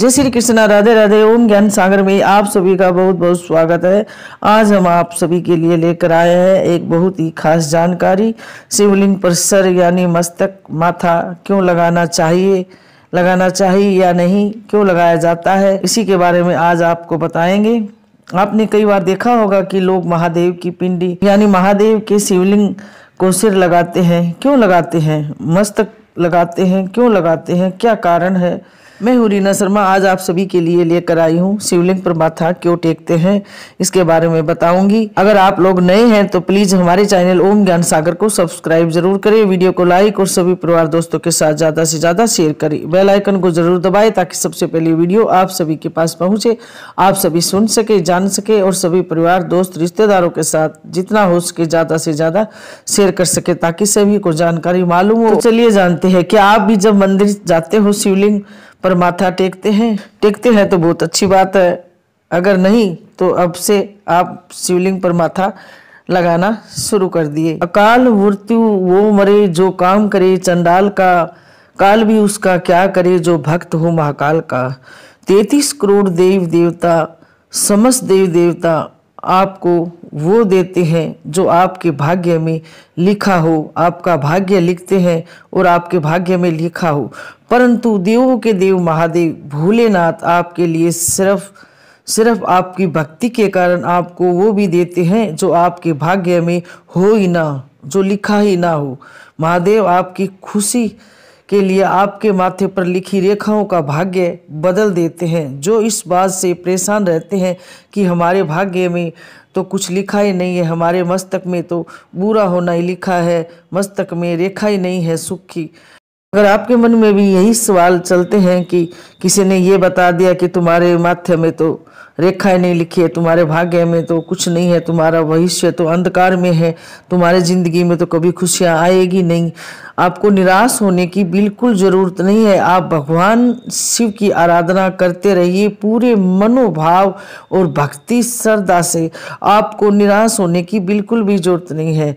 जय श्री कृष्णा, राधे राधे, ओम ज्ञान सागर में आप सभी का बहुत बहुत स्वागत है। आज हम आप सभी के लिए लेकर आए हैं एक बहुत ही खास जानकारी। शिवलिंग पर सर यानी मस्तक, माथा क्यों लगाना चाहिए लगाना चाहिए या नहीं, क्यों लगाया जाता है, इसी के बारे में आज आपको बताएँगे। आपने कई बार देखा होगा कि लोग महादेव की पिंडी, यानी महादेव के शिवलिंग को सिर लगाते हैं। क्यों लगाते हैं? मस्तक लगाते हैं, क्यों लगाते हैं? क्या कारण है? मैं हूँ रीना शर्मा। आज आप सभी के लिए लेकर आई हूँ शिवलिंग पर माथा क्यों टेकते हैं, इसके बारे में बताऊँगी। अगर आप लोग नए हैं तो प्लीज़ हमारे चैनल ओम ज्ञान सागर को सब्सक्राइब ज़रूर करें वीडियो को लाइक और सभी परिवार दोस्तों के साथ ज़्यादा से ज़्यादा शेयर करें। बेल आइकन को ज़रूर दबाएँ, ताकि सबसे पहले वीडियो आप सभी के पास पहुँचे, आप सभी सुन सके, जान सके और सभी परिवार, दोस्त, रिश्तेदारों के साथ जितना हो सके ज़्यादा से ज़्यादा शेयर कर सके, ताकि सभी को जानकारी मालूम हो। तो चलिए जानते हैं कि आप भी जब मंदिर जाते हो शिवलिंग पर माथा टेकते हैं। टेकते हैं तो बहुत अच्छी बात है। अगर नहीं तो अब से आप शिवलिंग पर माथा लगाना शुरू कर दिए। अकाल मृत्यु वो मरे जो काम करे, चंडाल का काल भी उसका क्या करे, जो भक्त हो महाकाल का। तैतीस करोड़ देव देवता, समस्त देव देवता आपको वो देते हैं जो आपके भाग्य में लिखा हो। आपका भाग्य लिखते हैं और आपके भाग्य में लिखा हो। परंतु देवों के देव महादेव भोलेनाथ आपके लिए सिर्फ़ सिर्फ़ आपकी भक्ति के कारण आपको वो भी देते हैं जो आपके भाग्य में हो ही ना, जो लिखा ही ना हो। महादेव आपकी खुशी के लिए आपके माथे पर लिखी रेखाओं का भाग्य बदल देते हैं, जो इस बात से परेशान रहते हैं कि हमारे भाग्य में तो कुछ लिखा ही नहीं है, हमारे मस्तक में तो बुरा होना ही लिखा है, मस्तक में रेखा ही नहीं है सुख। की अगर आपके मन में भी यही सवाल चलते हैं कि किसी ने ये बता दिया कि तुम्हारे माथे में तो रेखाएँ नहीं लिखी है, तुम्हारे भाग्य में तो कुछ नहीं है, तुम्हारा भविष्य तो अंधकार में है, तुम्हारे ज़िंदगी में तो कभी खुशियाँ आएगी नहीं। आपको निराश होने की बिल्कुल ज़रूरत नहीं है। आप भगवान शिव की आराधना करते रहिए पूरे मनोभाव और भक्ति श्रद्धा से। आपको निराश होने की बिल्कुल भी ज़रूरत नहीं है।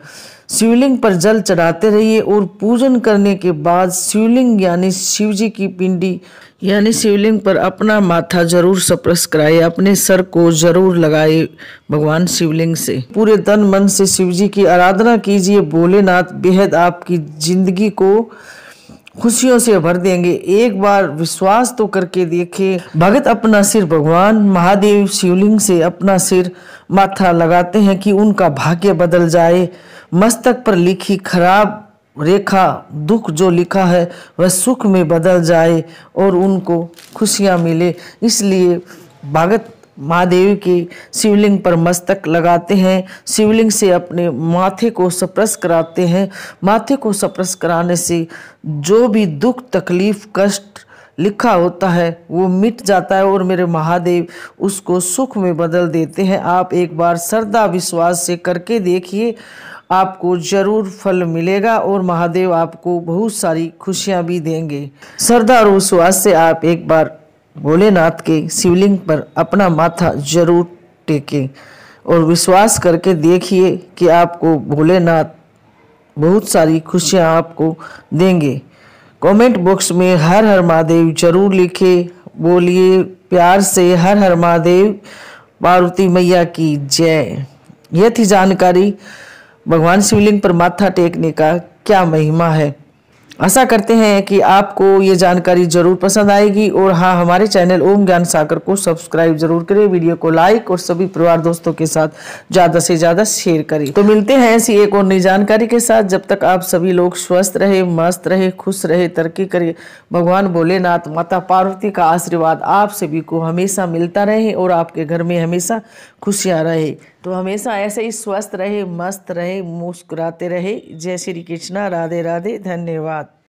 शिवलिंग पर जल चढ़ाते रहिए और पूजन करने के बाद शिवलिंग यानी शिव जी की पिंडी यानी शिवलिंग पर अपना माथा ज़रूर स्पर्श कराए, अपने सर को ज़रूर लगाए भगवान शिवलिंग से। पूरे तन मन से शिव जी की आराधना कीजिए। भोलेनाथ बेहद आपकी ज़िंदगी को खुशियों से भर देंगे। एक बार विश्वास तो करके देखे। भगत अपना सिर भगवान महादेव शिवलिंग से अपना सिर माथा लगाते हैं कि उनका भाग्य बदल जाए। मस्तक पर लिखी खराब रेखा, दुख जो लिखा है, वह सुख में बदल जाए और उनको खुशियाँ मिले। इसलिए भगत महादेव की शिवलिंग पर मस्तक लगाते हैं, शिवलिंग से अपने माथे को सप्रस कराते हैं। माथे को सप्रस कराने से जो भी दुख, तकलीफ़, कष्ट लिखा होता है, वो मिट जाता है और मेरे महादेव उसको सुख में बदल देते हैं। आप एक बार श्रद्धा विश्वास से करके देखिए। आपको ज़रूर फल मिलेगा और महादेव आपको बहुत सारी खुशियाँ भी देंगे। श्रद्धा और विश्वास से आप एक बार भोलेनाथ के शिवलिंग पर अपना माथा ज़रूर टेकें और विश्वास करके देखिए कि आपको भोलेनाथ बहुत सारी खुशियाँ आपको देंगे। कमेंट बॉक्स में हर हर महादेव ज़रूर लिखे, बोलिए प्यार से हर हर महादेव, पार्वती मैया की जय। यह थी जानकारी। भगवान शिवलिंग पर माथा टेकने का क्या महिमा है? आशा करते हैं कि आपको ये जानकारी ज़रूर पसंद आएगी और हाँ हमारे चैनल ओम ज्ञान सागर को सब्सक्राइब ज़रूर करें, वीडियो को लाइक और सभी परिवार दोस्तों के साथ ज़्यादा से ज़्यादा शेयर करें। तो मिलते हैं ऐसी एक और नई जानकारी के साथ। जब तक आप सभी लोग स्वस्थ रहे, मस्त रहे, खुश रहे, तरक्की करे भगवान भोलेनाथ माता पार्वती का आशीर्वाद आप सभी को हमेशा मिलता रहे और आपके घर में हमेशा खुशियाँ रहे। तो हमेशा ऐसे ही स्वस्थ रहे, मस्त रहे, मुस्कुराते रहे। जय श्री कृष्णा राधे राधे धन्यवाद।